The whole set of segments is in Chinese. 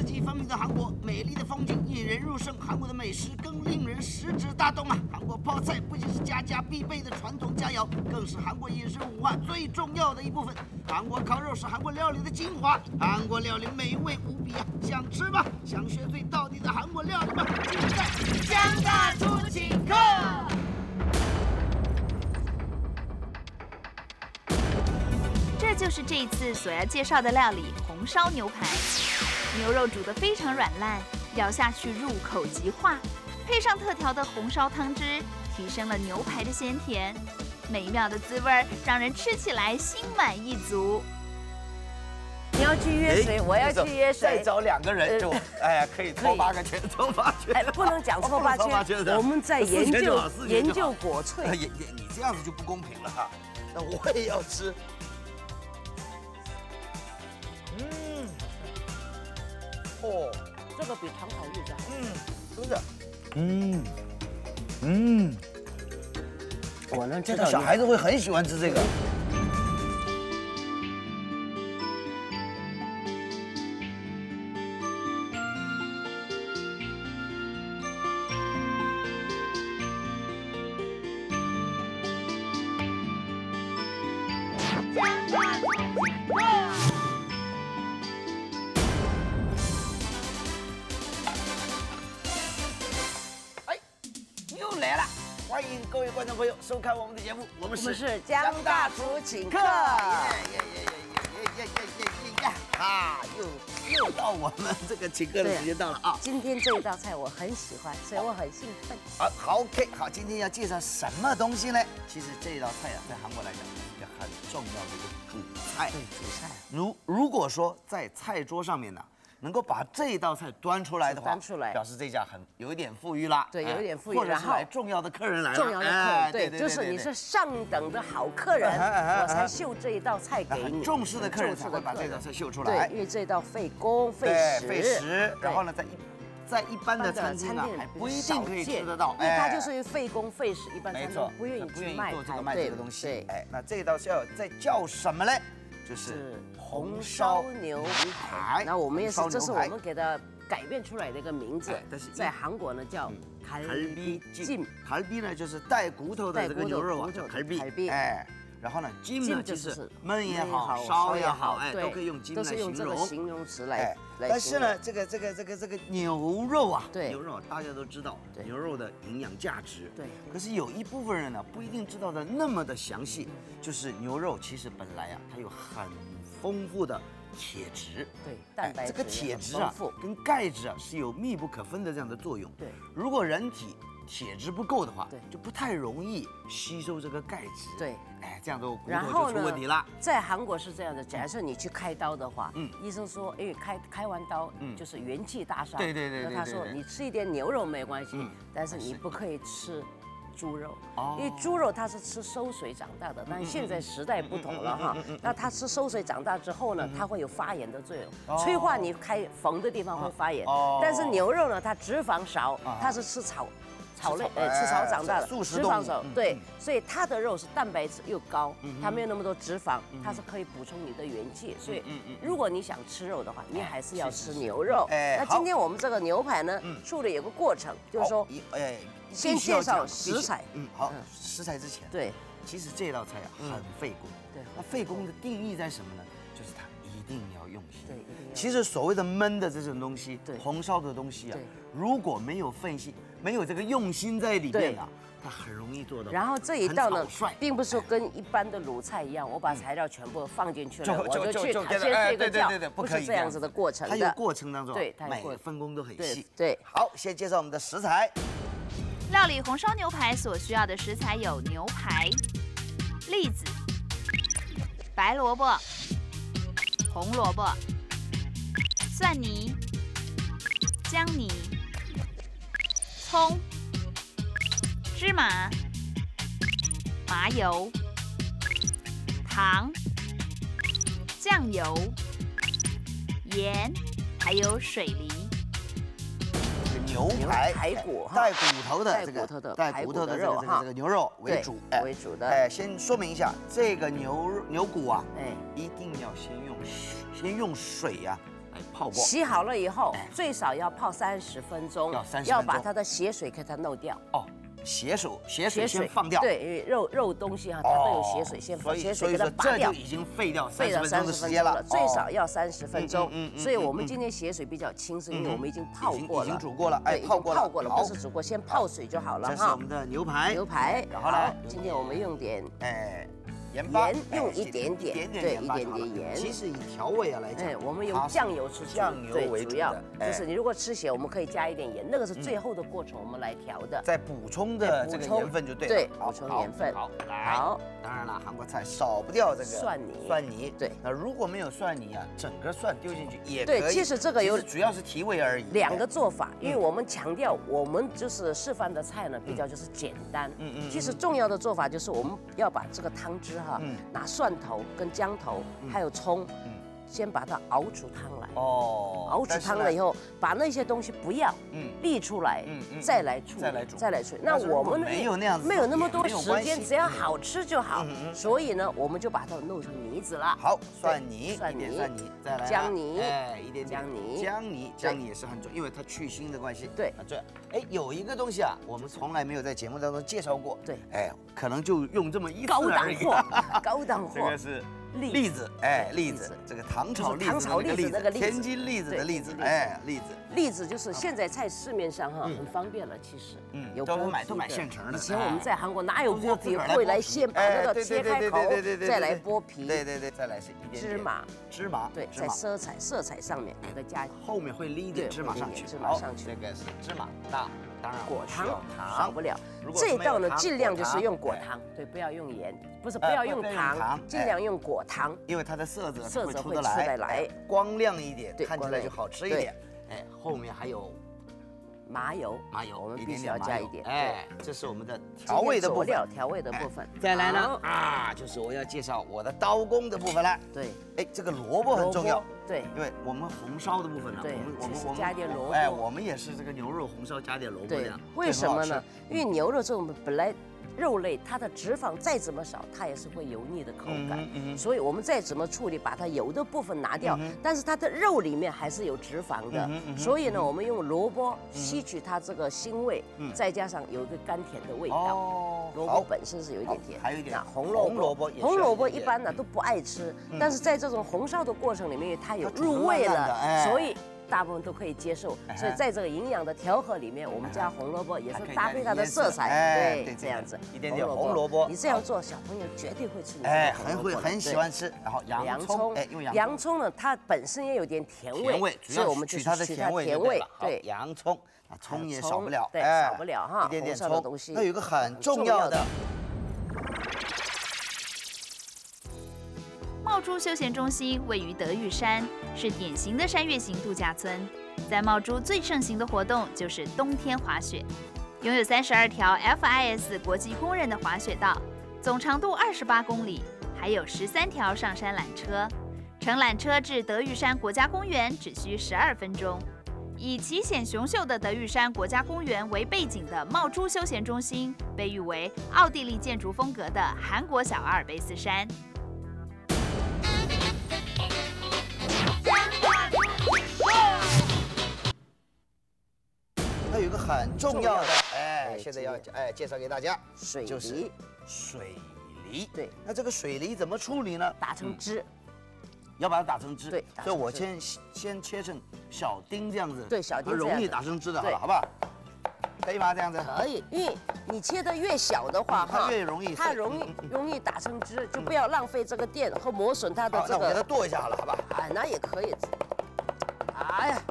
四季分明的韩国，美丽的风景引人入胜。韩国的美食更令人食指大动啊！韩国泡菜不仅是家家必备的传统佳肴，更是韩国饮食文化最重要的一部分。韩国烤肉是韩国料理的精华，韩国料理美味无比啊！想吃吗？想学最到底的韩国料理吗？尽在江大厨请客。这就是这一次所要介绍的料理——红烧牛排。牛肉煮得非常软烂，咬下去入口即化，配上特调的红烧汤汁，提升了牛排的鲜甜。美妙的滋味让人吃起来心满意足。你要去约谁？我要去约谁？再找两个人就，哎呀，可以凑八个圈，凑八圈。哎，不能讲抽八圈，我们在研究研究果脆。你你这样子就不公平了哈。那我也要吃。哦，这个比糖炒栗子好。嗯，是不是？嗯嗯，我能，这个小孩子会很喜欢吃这个。收看我们的节目，我们是江大厨请客，耶耶耶耶耶耶耶耶耶啊！又又到我们这个请客的时间到了啊！今天这一道菜我很喜欢，所以我很兴奋。啊，好，OK，好，今天要介绍什么东西呢？其实这一道菜啊，在韩国来讲是一个很重要的一个主菜。对，主菜。如如果说在菜桌上面呢。能够把这一道菜端出来的话，端出来表示这家很有一点富裕啦。对，有一点富裕，或者是来重要的客人来了。重要的客人，对，就是你是上等的好客人，我才秀这一道菜给你。重视的客人才会把这道菜秀出来。对，因为这道费工费时。费时。然后呢，在一在一般的餐厅啊，还不一定可以吃得到。因为它就是费工费时，一般餐厅不愿意不愿意做这个卖这个东西。哎，那这道菜在叫什么嘞？就是红烧牛排，那我们也是，这是我们给它改变出来的一个名字。但是在韩国呢叫卡尔比进，卡尔比呢就是带骨头的这个牛肉啊，叫卡尔比。哎，然后呢，金呢就是焖也好，烧也好，哎，都可以用金来形容。形容词来。但是呢，这个这个这个这个牛肉啊，对牛肉大家都知道，牛肉的营养价值。对。可是有一部分人呢，不一定知道的那么的详细。就是牛肉其实本来啊，它有很丰富的铁质。对，蛋白质。这个铁质啊，跟钙质啊是有密不可分的这样的作用。对。如果人体铁质不够的话，对，就不太容易吸收这个钙质。对。哎，这样都骨头就出问题了。在韩国是这样的，假设你去开刀的话，嗯，医生说，哎，开开完刀，嗯，就是元气大伤。对对对那他说，你吃一点牛肉没关系，但是你不可以吃。猪肉，因为猪肉它是吃馊水长大的，但是现在时代不同了哈，那它吃馊水长大之后呢，它会有发炎的作用，催化你开缝的地方会发炎。但是牛肉呢，它脂肪少，它是吃草草类，呃，吃草长大的，脂肪少，对，所以它的肉是蛋白质又高，它没有那么多脂肪，它是可以补充你的元气。所以，如果你想吃肉的话，你还是要吃牛肉。哎那今天我们这个牛排呢，处理有个过程，就是说，哎。先介绍食材，嗯，好，食材之前，对，其实这道菜啊很费工，对，那费工的定义在什么呢？就是它一定要用心，对。其实所谓的焖的这种东西，对，红烧的东西啊，如果没有费心，没有这个用心在里面啊，它很容易做的。然后这一道呢，并不是说跟一般的卤菜一样，我把材料全部放进去了，我就去先睡个觉，不是这样子的过程它有过程当中，对，每个分工都很细。对，好，先介绍我们的食材。料理红烧牛排所需要的食材有牛排、栗子、白萝卜、红萝卜、蒜泥、姜泥、葱、芝麻、麻油、糖、酱油、盐，还有水梨。牛排排骨带骨头的这个带骨头的肉哈，这个牛肉为主为主的。哎，先说明一下，这个牛牛骨啊，哎，一定要先用先用水呀来泡过。洗好了以后哎，最少要泡三十分钟，要30分钟要把它的血水给它弄掉。哦，血水血水先放掉。对，肉肉东西哈，它都有血水，先把血水给它所以说拔掉这就。已经废掉三废了十分钟的三十分钟了，时间了，最少哦要三十分钟嗯嗯。嗯所以我们今天血水比较轻，是因为嗯我们已经泡过了，已经煮过了哎，已泡过了经泡过了，不是煮过，先泡水就好了哈这是我。们的牛排，牛排，然后呢好，今天我们用点哎，盐巴盐哎用一点点对一点点盐其实以调味啊来讲，哎，我们用酱油去酱油对为主主要就是你如果吃咸，我们可以加一点盐，那个是最后的过程，我们来调的。再补充的这个盐分就对了，对补充盐分好，来，好，当然了，韩国菜少不掉这个蒜泥蒜泥，对那如果没有蒜泥啊，整个蒜丢进去也。对其实这个有主要是提味而已。两个做法，因为嗯我们强调我们就是示范的菜呢，比较就是简单。嗯嗯其实重要的做法就是我们要把这个汤汁拿蒜头跟姜头还有葱嗯，先把它熬出汤来。哦，熬出汤了以后，把那些东西不要嗯，沥出来嗯嗯，再来处理，再来煮再来处理。那我们没有那样子没有那么多时间，只要好吃就好嗯嗯。所以呢，我们就把它弄成泥子了。好，蒜泥，蒜泥一点蒜泥，再来啊姜泥哎，一点点姜泥姜泥，姜泥也是很重，因为它去腥的关系。对啊，这哎有一个东西啊，我们从来没有在节目当中介绍过。对哎，可能就用这么一次高档货，高档货 这个。是栗栗子，哎，栗子，这个唐朝栗子就是唐朝的栗子那个天津栗子的栗子，哎，栗子。栗子就是现在在市面上哈嗯。很方便了，其实。嗯有都买都买现成的以前我们哎在韩国哪有剥皮，会来先把哎那个切开口对对对对，再来剥皮。对对对，再来是一点点芝麻，芝麻，对，在色彩色彩上面给它加后面会淋一点芝麻上去，芝麻上去。这个是芝麻，那当然果糖少不了这一道呢，尽量就是用果果糖，对，不要用盐，不是不呃要用糖糖，尽哎量用果糖。因为它的色泽色泽会会出得来，光亮一点，对看起来就好吃一点。哎，后面还有麻油，麻油，我们一必须要加一点。哎，这是我们的，调味的部分。调味的部分。再来呢啊，就是我要介绍我的刀工的部分了。对，哎，这个萝卜很重要。对，因为我们红烧的部分呢，对我们我们我们加点萝卜哎，我们也是这个牛肉红烧加点萝卜的。，为什么呢？因为牛肉这种本来肉类它的脂肪再怎么少，它也是会油腻的口感嗯嗯。所以我们再怎么处理，把它油的部分拿掉嗯，但是它的肉里面还是有脂肪的。所以呢，我们用萝卜吸取它这个腥味嗯，再加上有一个甘甜的味道。哦，萝卜本身是有一点甜，还有一点那红萝卜，红萝卜一般呢都不爱吃，嗯但是在这种红烧的过程里面，它有入味了，所以大部分都可以接受。哎所以在这个营养的调和里面，我们加红萝卜也是搭配它的色色彩，哎对对，对这样子。一点点红萝卜你这样做，小朋友绝对会吃哎，很会很喜欢吃。然后洋葱，哎，用洋洋葱呢，它本身也有点甜味，甜味，所以我们就取它的甜味甜味对。洋葱，啊，葱也少不了，对哎。少不了哈一点点葱。东西那有一个很重要的，茂珠休闲中心位于德玉山，是典型的山岳型度假村。在茂珠最盛行的活动就是冬天滑雪，拥有三十二条 FIS 国际公认的滑雪道，总长度二十八公里，还有十三条上山缆车。乘缆车至德玉山国家公园只需十二分钟。以奇险雄秀的德玉山国家公园为背景的茂珠休闲中心，被誉为奥地利建筑风格的韩国小阿尔卑斯山。有一个很重要的，哎，哎现在要哎介绍给大家，水就是梨水梨。对，那这个水梨怎么处理呢？打成汁，要把它打成汁。对所以我先先切成小丁这样子。对小丁很容易打成汁的，好了，好不好？可以吗？这样子。可以，因为你切的越小的话，嗯它越容易它容易容易打成汁，就不要浪费这个电和磨损它的好，那我给它。剁一下好了，好吧？哎，那也可以。哎呀，好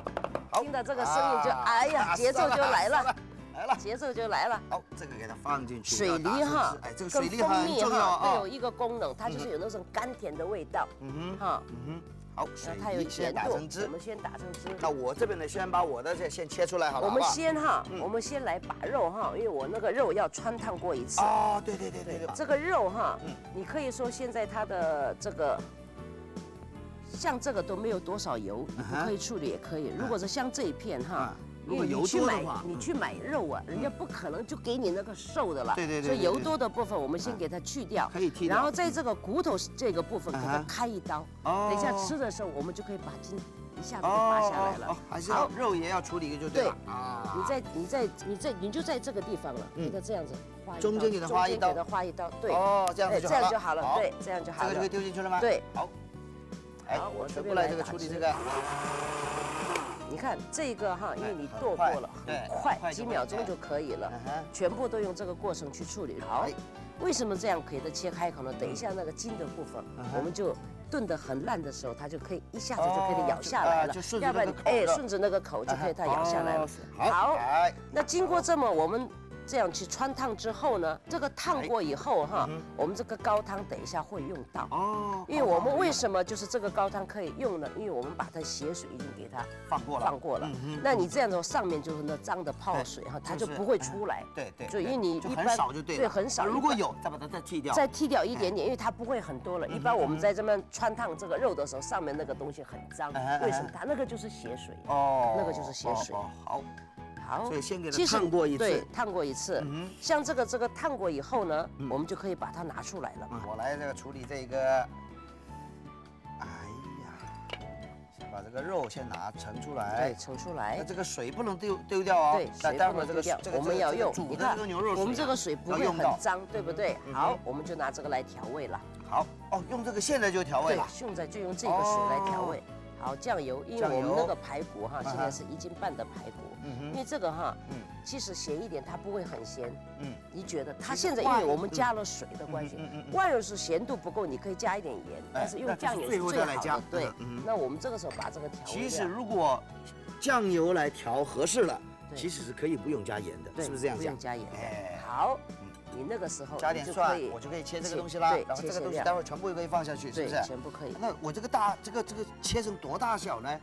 听到这个声音就啊哎呀节奏就来了来了。节奏就来了。好，这个给它放进去。水梨哈，哎，这个跟水梨蜂蜜很重要啊有。一个功能，它就是有那种甘甜的味道嗯哼，哈。嗯哼，好，水梨先打成，汁我。们先打成汁。那我这边呢，先把我的这先切出来好了，我们先哈嗯，我们先来把肉哈，因为我那个肉要穿烫过一次。哦，对对对对对，这个肉哈嗯，你可以说现在它的这个，像这个都没有多少油，你不可以处理也可以。如果是像这一片哈啊，如果油多的话，买你去买肉啊，人家不可能就给你那个瘦的了。对对对所以油对对。多的部分我们先给它去掉，可以剔掉。然后在这个骨头这个部分给它开一刀，哦。等一下吃的时候我们就可以把筋一下子就拔下来了。哦，。还是要，肉也要处理一个就对了。啊。你在你在你在你就在这个地方了，嗯。给它这样子划一刀，中间给它划一刀。中间给它划一刀，对，哦，这样哎子就这样就好了，好。对，，这样就好了。这个就可以。丢进去了吗？对，好。哎好，我我这边全部来这个处理这个。你看这个哈，因为你剁过了，很快，几秒钟就可以了全部都用这个过程去处理。好哎，为什么这样给它切开口呢？等一下那个筋的部分我们就炖得很烂的时候，它就可以一下子就可以咬下来了要不然哎顺着那个口就可以它咬下来了哦。好，哎，那经过这么我们这样去穿烫之后呢，这个烫过以后哈我们这个高汤等一下会用到。哦，因为我们为什么就是这个高汤可以用呢？因为我们把它血水已经给它放过了，放过了。那你这样子上面就是那脏的泡水哈，它就不会出来。对对，所以因为你一般少就对，对很少如果有，再把它再剔掉。再剃掉一点点，因为它不会很多了。一般我嗯们在这边穿烫这个肉的时候，上面那个东西很脏为什么？它那个就是血水。哦那个就是血水哦哦好，所以先给它烫过一次对，烫过一次嗯。像这个这个烫过以后呢嗯，我们就可以把它拿出来了。好，我来这个处理这个。哎呀，先把这个肉先拿盛出来对，。盛出来那。这个水不能丢丢掉哦。对，那水待会儿这个不能丢掉这，个我们要用。煮的你看我们这个水不会很脏，对不对？嗯好哼，我们就拿这个来调味了。好哦，用这个现在就调味对了，。现在就用这个水来调味。好，酱油，因为我们那个排骨哈，现在是一斤半的排骨，嗯因为这个哈，嗯。即使咸一点，它不会很咸。嗯，你觉得它现在因为我们加了水的关系嗯嗯嗯嗯，外肉是咸度不够，你可以加一点盐，但是用酱油是最再来加。好的。对。那我们这个时候把这个调味其实，如果酱油来调合适了，对。其实是可以不用加盐的，对是不是这样讲？不用？加盐。哎。好。嗯，你那个时候加点蒜我就可以切这个东西啦。对然后这个东西待会儿全部也可以放下去，是不是？全部可以。那我这个大这个这个切成多大小呢？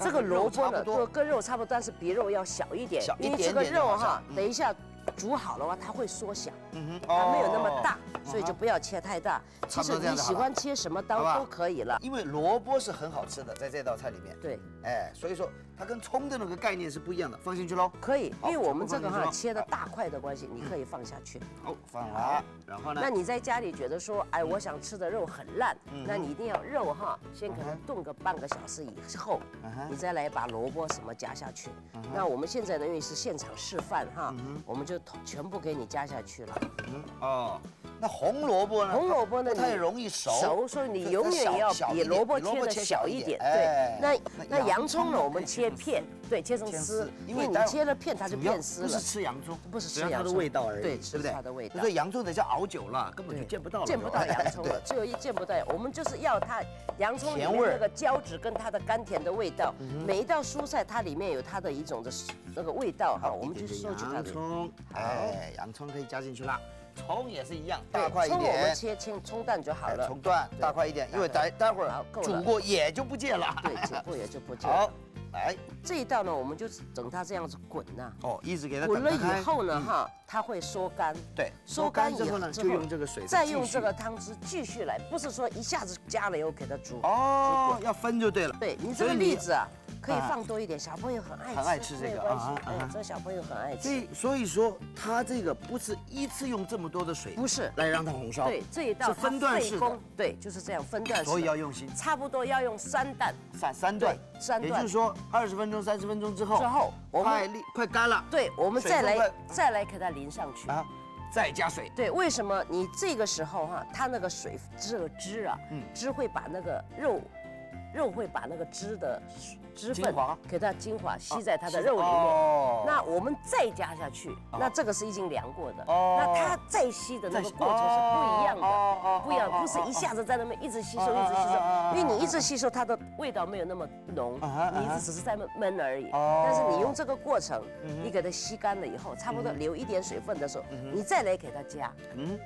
这个萝卜呢，多。就跟肉差不多，但是比肉要小一点小，一因为这个肉哈，嗯等一下煮好的话，它会缩小，嗯哼，它没有那么大哦，所以就不要切太大。其实你喜欢切什么刀都可以了。因为萝卜是很好吃的，在这道菜里面，对，哎，所以说它跟葱的那个概念是不一样的，放进去喽。可以，因为我们这个哈切的大块的关系，你可以放下去。好，放了，然后呢？那你在家里觉得说，哎，我想吃的肉很烂嗯，那你一定要肉哈，先可能炖个半个小时以后你再来把萝卜什么加下去。那我们现在呢，因为是现场示范哈我们就全部给你加下去了。嗯哦，那红萝卜呢？红萝卜呢它也容易熟，熟，所以你永远要比萝卜切的小一点。对，那那那洋葱呢，我们可以成切片，对，切成丝丝，因为你切了片，它就变丝了不是。吃洋葱，不是吃洋葱味道而已，对对不对？它的味道所以洋葱等一下熬久了，根本就见不到了，见不到洋 葱了，对最后一见不到。我们就是要它洋葱里面那个胶质跟它的甘甜的味道。嗯每一道蔬菜它里面有它的一种的那个味道哈，好，我们就一点点收取它的。洋葱，哎，洋葱可以加进去了，葱也是一样，大块一葱我们点。切青葱段就好了哎葱。段大块一点，因为待待会儿煮过也就不见了。对，煮过也就不见了 好了。，来，这一道呢，我们就等它这样子滚呐，哦，一直给它滚了以后呢，嗯哈，它会缩干。对，缩干以后呢，之就用这个水再用这个汤汁继续来，不是说一下子加了以后给它煮。哦，要分就对了。对你这个所以你栗子啊，可以啊。放多一点，小朋友很爱吃，很爱吃这个啊啊，啊，哎这小朋友很爱吃。所以所以说，它这个不是一次用这么多的水，不是，来让它红烧，对，这一道是分段式对，就是这样分段式，所以要用心，差不多要用三担三三段，三段。也就是说二十分钟、三十分钟之后，之后，我们快沥快干了，对，我们再来再来给它淋上去。啊，再加水，对，为什么你这个时候哈，它那个水这个汁啊，嗯。汁会把那个肉，肉会把那个汁的汁分给它精华吸啊在它的肉里面。哦那我们再加下去，哦那这个是已经凉过的，哦那它再吸的那个过程是不一样的，不一样哦，不是一下子在那边一直吸收，哦一直吸收，因为你一直吸收，它的味道没有那么浓你一直只是在闷闷而已。哦但是你用这个过程嗯，你给它吸干了以后，差不多留一点水分的时候嗯，你再来给它加嗯，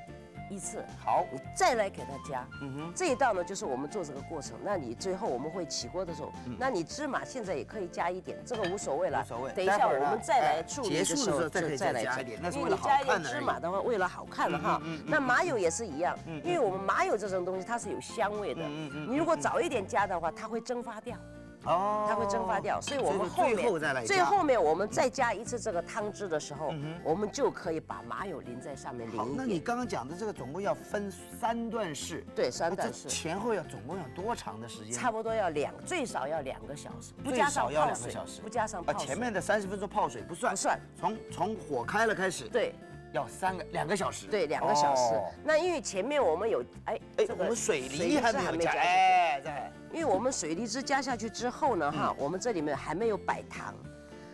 一次，好，你再来给它加。嗯哼，这一道呢，就是我们做这个过程。那你最后我们会起锅的时候，那你芝麻现在也可以加一点，这个无所谓了。嗯无所谓等一下我们再来哎处理结束的时候再再来加一点因为你加一点芝麻的话，为了好看了哈嗯嗯嗯。那麻油也是一样嗯，因为我们麻油这种东西它是有香味的嗯嗯嗯，你如果早一点加的话，它会蒸发掉。哦。它会蒸发掉，所以我们后面最后再来最后面我们再加一次这个汤汁的时候，我们就可以把麻油淋在上面，淋一。那你刚刚讲的这个总共要分三段式，对三段式。前后要总共要多长的时间？差不多要两，最少要两个小时，不最加上少要泡水两个小时，，不加上啊，泡水。前面的三十分钟泡水不算，不算，从从火开了开始，，对要三个两个小时，对两个小时。哦。那因为前面我们有哎哎，这个我们水水梨还汁没有加，哎，在。因为我们水梨汁加下去之后呢，哈，我们这里面还没有摆糖，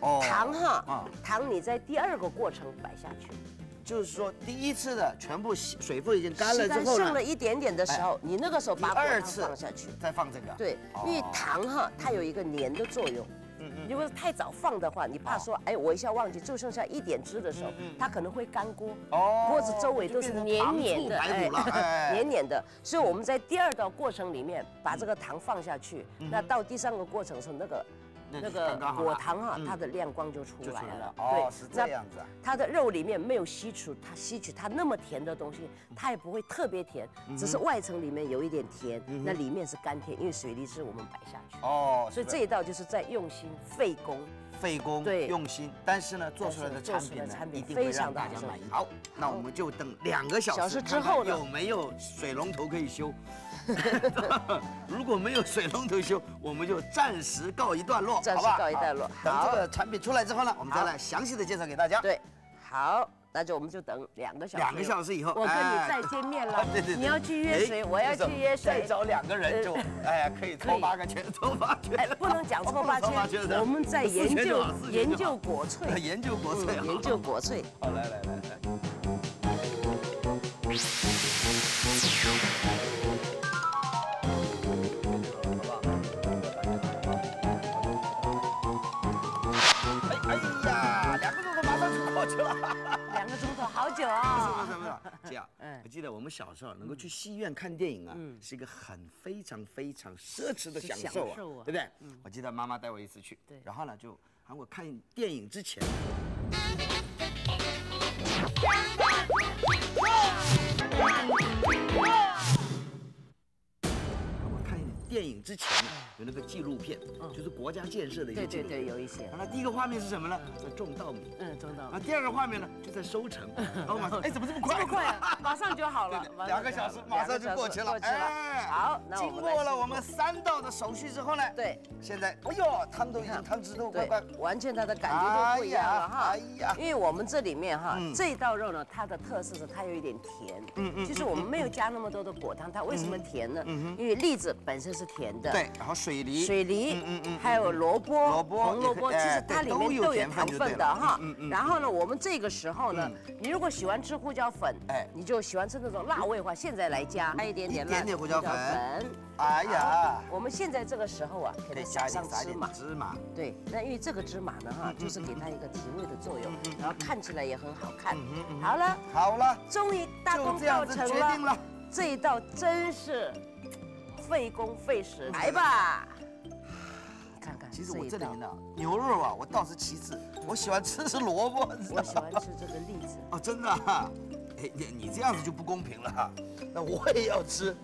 哦。糖哈啊，糖你在第二个过程摆下去，就是说第一次的全部水分已经干了是之后呢剩了，一点点的时候，你那个时候把二次放下去，再放这个，对，哦因为糖哈它有一个粘的作用。嗯如果是太早放的话，你怕说，哎，我一下忘记，就剩下一点汁的时候，它可能会干锅。哦锅子周围都是黏黏的，哎 黏黏的。所以我们在第二道过程里面把这个糖放下去，那到第三个过程的时候，那个那那个果糖哈嗯，它的亮光就出来了。哦，是这样子啊。它的肉里面没有吸取它吸取它那么甜的东西，它也不会特别甜，嗯只是外层里面有一点甜，那里面是甘甜，因为水梨是我们摆下去。哦，所以这一道就是在用心费工。费工对用心，但是呢，做出来的产品呢一定会非常让大家满意。好，那我们就等两个小时之看看后有没有水龙头可以修。如果没有水龙头修，我们就暂时告一段落，暂时告一段落等这个产品出来之后呢，我们再来详细的介绍给大家。对，好，那就我们就等两个小时。两个小时以后我跟你哎再见面了。对对对，你要去约谁？哎我要去约谁？再找两个人就，哎呀，可以凑八个圈，凑八圈。哎，不能讲哦错八圈我们在四研究研究果萃，研究国粹，嗯研究果萃。好，来来来来。不是不是，这样嗯，我记得我们小时候能够去戏院看电影啊，是一个很非常非常奢侈的享受啊，对不对？我记得妈妈带我一次去，对。然后呢就喊我看电影之前。电影之前呢，有那个纪录片，就是国家建设的一些对对对。有一些。那第一个画面是什么呢？在种稻米。嗯，种稻米啊，。第二个画面呢，就在收成。然后马上，哎，怎么这么快？这么快啊！马上就好了对，两个小时马上就过去了。过去了。好，经过了我们三道的手续之后呢，对现在，哎呦，汤都已经汤汁都快对快，完全它的感觉都不一样了哈。哎呀因为我们这里面哈嗯，这道肉呢，它的特色是它有一点甜。嗯嗯就是我们没有加那么多的果糖，它为什么甜呢？因为栗子本身是甜的。对，。然后水梨，水梨，嗯嗯嗯还有萝卜、萝卜红萝卜，其实它里面都有糖分的哈嗯嗯嗯。然后呢，我们这个时候呢，你如果喜欢吃胡椒粉，哎你就喜欢吃那种辣味的话，现在来加，加一点点一点辣点胡椒粉粉。哎呀，我们现在这个时候啊，可以撒上芝麻。芝麻，对，那因为这个芝麻呢，哈，就是给它一个提味的作用，然后看起来也很好看。好了，好了，终于大功告成了了。这一道真是费工费时，来吧，看看其实我这里面的牛肉啊，我倒是其次，我喜欢吃是萝卜，我喜欢吃这个栗子，哦，真的啊，哎，你你这样子就不公平了哈，那我也要吃。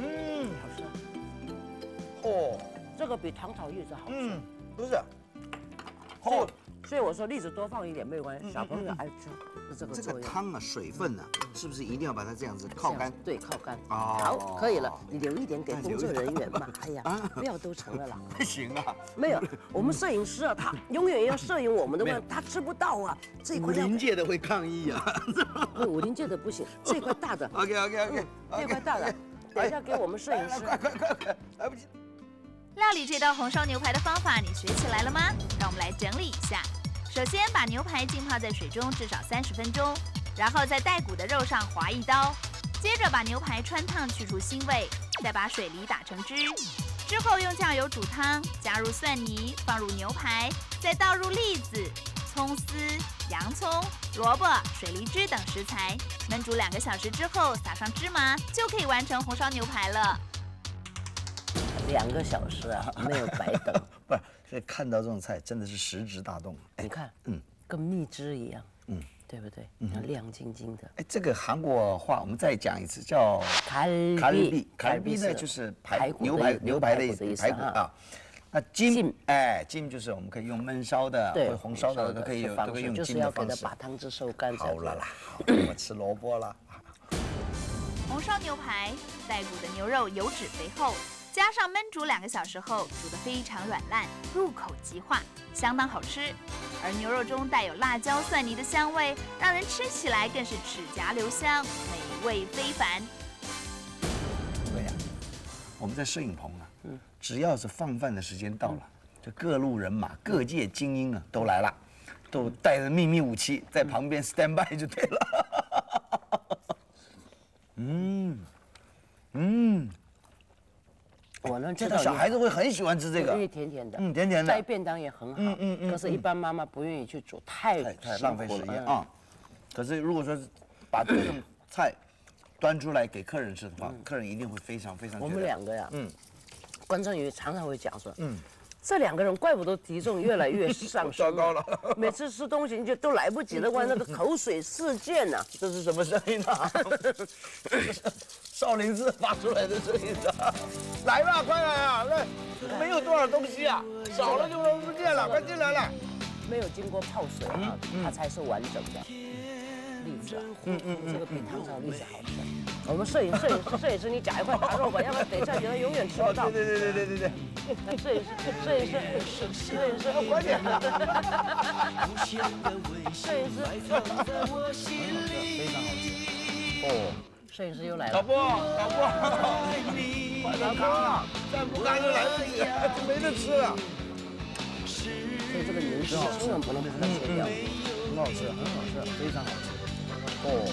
嗯，好吃。哦，这个比糖炒栗子好吃。嗯，不是，哦，所以我说栗子多放一点没有关系，小朋友爱吃是这个这。个汤啊，水分呢、是不是一定要把它这样子靠干？对，靠干。哦好，可以了，你留一点给哎工作人员嘛。哎呀，不要都成了啦。不行啊，没有，我们摄影师啊，他 永远要摄影我们的他吃不到啊。这块要林界的会抗议啊。不武林界的不行，这块大的，OK OK OK，这块大的，等一下给我们摄影师。快快快快，来不及。料理这道红烧牛排的方法你学起来了吗？让我们来整理一下。首先把牛排浸泡在水中至少三十分钟，然后在带骨的肉上划一刀，接着把牛排穿烫去除腥味，再把水梨打成汁。之后用酱油煮汤，加入蒜泥，放入牛排，再倒入栗子、葱丝、洋葱、萝卜、水梨汁等食材，焖煮两个小时之后，撒上芝麻，就可以完成红烧牛排了。两个小时啊，没有白等。不是，所以看到这种菜真的是食指大动。你看，嗯嗯，跟蜜汁一样。嗯，对不对？嗯亮晶晶的。哎，这个韩国话我们再讲一次，叫卡尔卡尔比比，卡尔比呢就是排骨牛排牛排的意牛排骨的意思啊排骨啊。那金金哎金就是我们可以用焖烧的或对者红烧的都可以都可以用式就是金的方式要给它把。汤汁收干。好了啦，好我吃萝卜了。红烧牛排带骨的牛肉油脂肥厚，加上焖煮两个小时后，煮得非常软烂，入口即化，相当好吃。而牛肉中带有辣椒蒜泥的香味，让人吃起来更是齿颊留香，美味非凡。对呀，我们在摄影棚啊，只要是放饭的时间到了，这各路人马、各界精英啊都来了，都带着秘密武器在旁边 stand by 就对了。嗯 嗯，我能这知道你个小孩子会很喜欢吃这个。因，为甜甜的，嗯甜甜的。带便当也很好。嗯嗯嗯可是，一般妈妈不愿意去煮，太太太浪费时间啊。可是如果说是把这种菜端出来给客人吃的话，客人一定会非常非常嗯我们两个呀，嗯。观众也常常会讲说，嗯这两个人怪不得体重越来越上 升，糟糕了，每次吃东西你就都来不及了，哇，那个口水四溅呐。这是什么声音啊？少林寺发出来的声音啊！来吧，快来啊！那没有多少东西啊，少了就不见了，快进来了。没有经过泡水啊，它才是完整的栗子啊。嗯嗯这个比唐朝栗子好吃。我们摄影摄影师 摄影师，你夹一块大肉吧，要不然等一下觉得永远吃不到。对对对对对对对，摄影师摄影师摄影师，快点！摄影师，哦，摄影师又来了。老婆，老婆，快点扛啊！再不干就来不及，就没得吃了。所以这个牛筋千万不能把它切掉。很好吃，很好吃，非常好吃。哦，